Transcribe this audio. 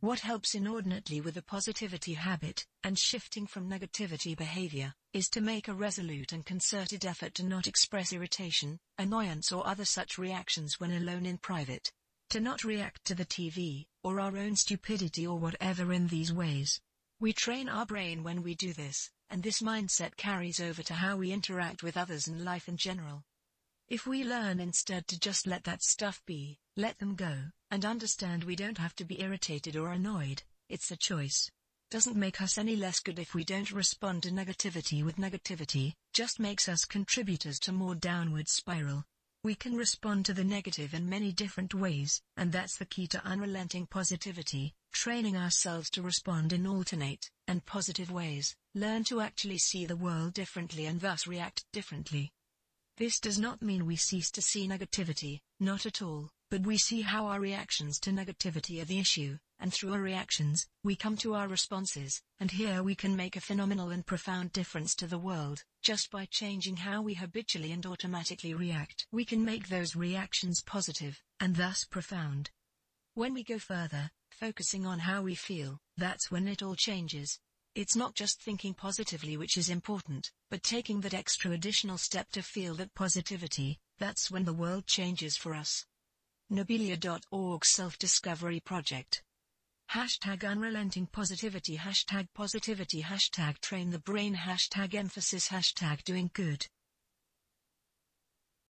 What helps inordinately with a positivity habit, and shifting from negativity behavior, is to make a resolute and concerted effort to not express irritation, annoyance or other such reactions when alone in private. To not react to the TV, or our own stupidity or whatever in these ways. We train our brain when we do this, and this mindset carries over to how we interact with others and life in general. If we learn instead to just let that stuff be, let them go, and understand we don't have to be irritated or annoyed, it's a choice. Doesn't make us any less good if we don't respond to negativity with negativity, just makes us contributors to more downward spiral. We can respond to the negative in many different ways, and that's the key to unrelenting positivity, training ourselves to respond in alternate and positive ways, learn to actually see the world differently and thus react differently. This does not mean we cease to see negativity, not at all, but we see how our reactions to negativity are the issue, and through our reactions, we come to our responses, and here we can make a phenomenal and profound difference to the world, just by changing how we habitually and automatically react. We can make those reactions positive, and thus profound. When we go further, focusing on how we feel, that's when it all changes. It's not just thinking positively which is important, but taking that extra additional step to feel that positivity, that's when the world changes for us. Nobelia.org Self-Discovery Project. Hashtag unrelenting positivity. Hashtag positivity. Hashtag train the brain. Hashtag emphasis. Hashtag doing good